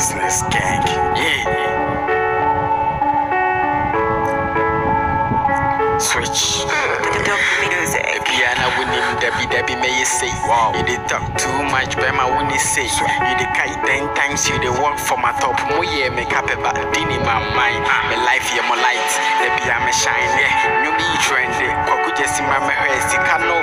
business gang. Yeah. Switch. Biana winning Debbie Debbie may you say. Wow. You did talk too much, but my winnie say. You did kite ten times, you did work for my top. Mo yeah, make up about din in my mind. Ah. My life, yeah, my light. Debbie, I'm a shine, yeah. You be no